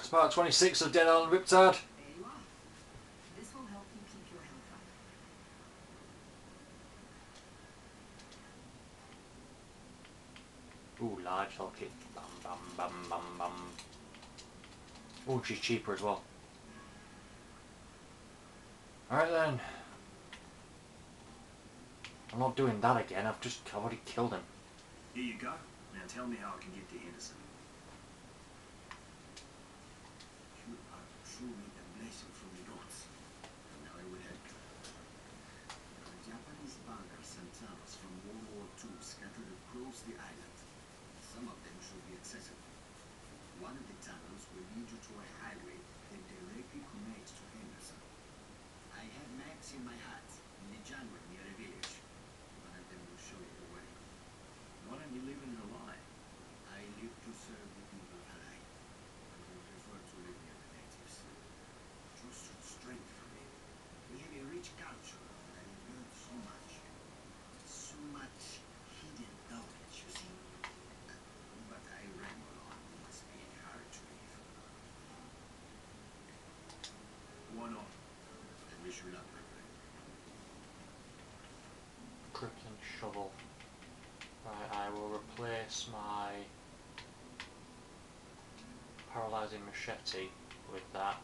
to part 26 of Dead Island Riptide. Ooh, large kit. Bum, bum, bum, bum, bum. Ooh, she's cheaper as well. Alright then. I'm not doing that again, I've just I've already killed him. Here you go. Now tell me how I can get to Henderson. Are truly a blessing from the gods. And now I will help you. There are Japanese bunkers and tunnels from World War II scattered across the island. Some of them should be accessible. One of the tunnels will lead you to a highway that directly connects to Henderson. I have maps in my hut in the jungle near a village. One of them will show you the way. Why don't you live in Hawaii? I live to serve the people of Hawaii. I would prefer to live near the natives. Draws such strength from it. We have a rich culture, and I have learned so much. So much hidden knowledge, you see. But I ramble on. It must be hard to live. Why not? I wish you luck, my friend. Crippling shovel. Right, I will replace my paralyzing machete with that.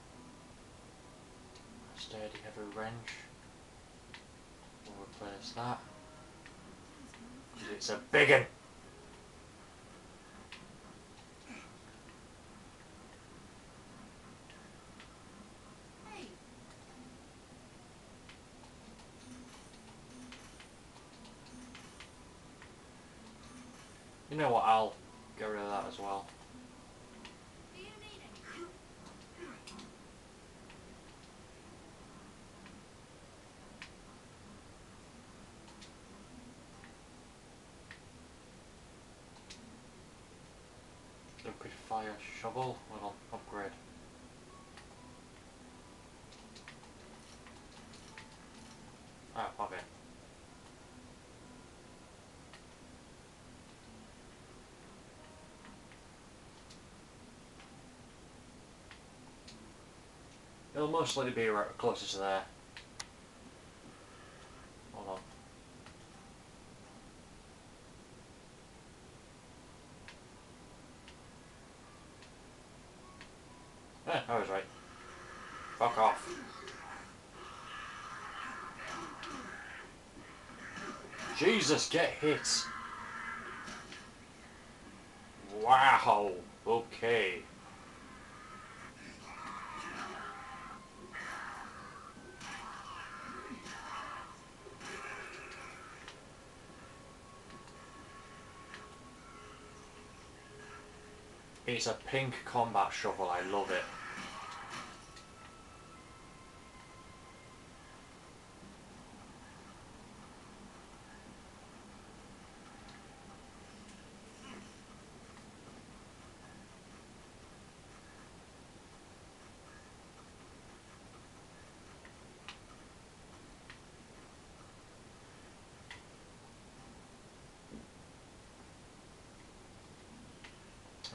Sturdy heavy wrench. We'll replace that. It's a big un. You know what, I'll get rid of that as well. Liquid fire shovel, well, upgrade. Ah, pop it. It'll most likely be right closer to there. Hold on. Eh, I was right. Fuck off. Jesus, get hit. Wow. Okay. It's a pink combat shovel, I love it.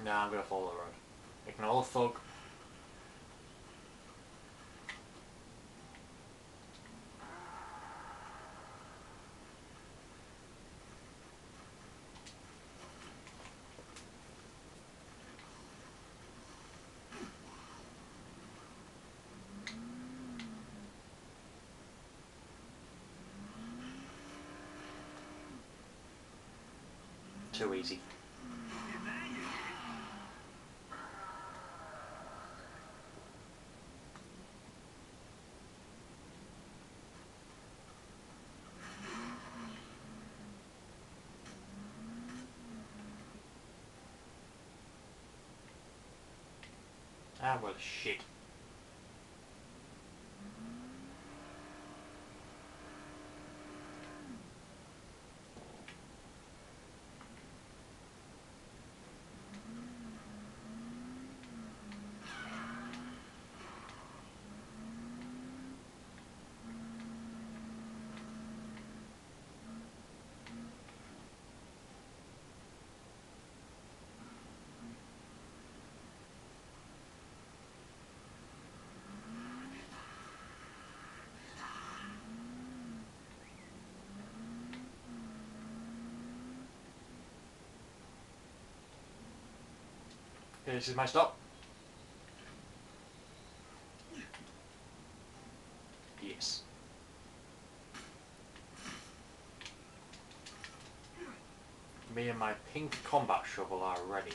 Nah, I'm gonna follow the road. Ignore the thug. Too easy. Ah, well, shit. Okay, this is my stop. Yes. Me and my pink combat shovel are ready.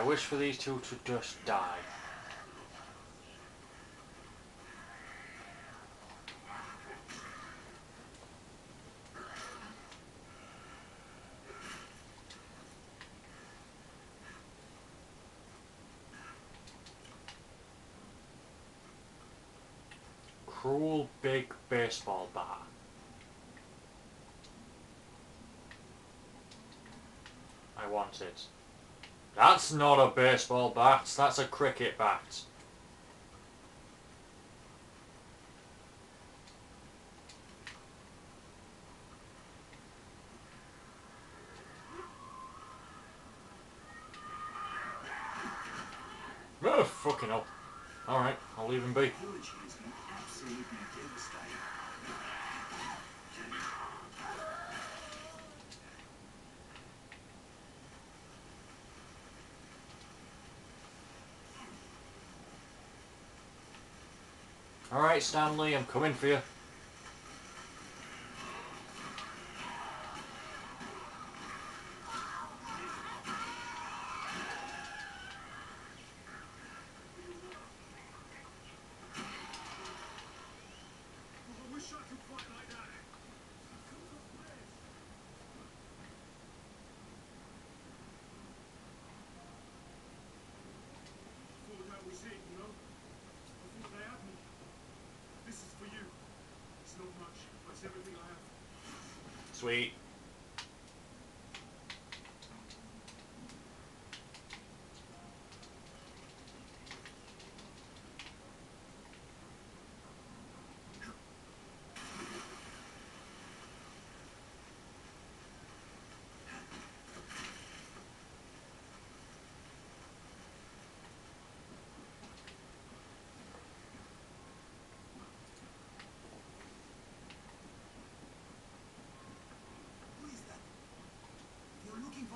I wish for these two to just die. Cruel big baseball bat. I want it. That's not a baseball bat, that's a cricket bat. Oh, fucking hell. Alright, I'll leave him be. Alright, Stanley, I'm coming for you. I wish I could fight like that. Thought that was it, you know? I thought they had me. This is for you. It's not much, but it's everything I have. Sweet.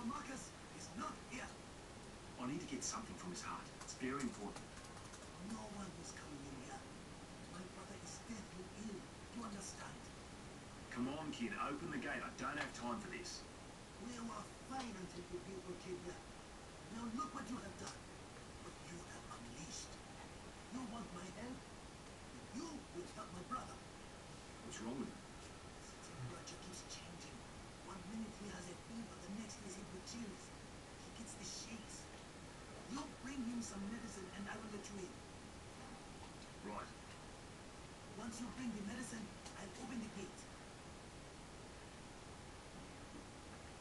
Marcus, he's not here. I need to get something from his heart. It's very important. No one is coming in here. My brother is deathly ill. You understand? Come on, kid, open the gate. I don't have time for this. We were fine until you people came here. Now look what you have done. What you have unleashed. You want my help? You will help my brother. What's wrong with him? The temperature keeps changing. One minute he has a fever, the next he's hit with chills. He gets the shakes. You bring him some medicine and I will let you in. Right. Once you bring the medicine, I'll open the gate.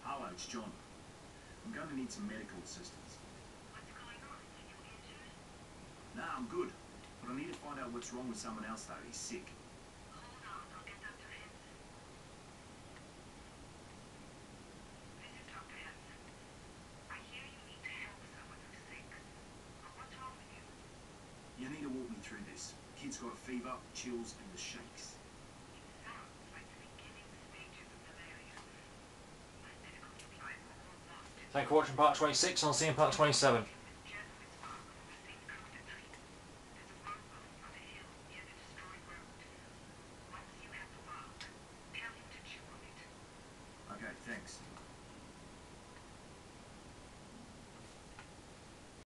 Hello, it's John. I'm going to need some medical assistance. What's going on? Are you injured? Nah, I'm good. But I need to find out what's wrong with someone else, though. He's sick. Hold on, I'll get Dr. Hanson. This is Dr. Hanson. I hear you need to help someone who's sick. Well, what's wrong with you? You need to walk me through this. Kid's got a fever, chills, and the shakes. Thank you for watching part 26, I'll see you in part 27.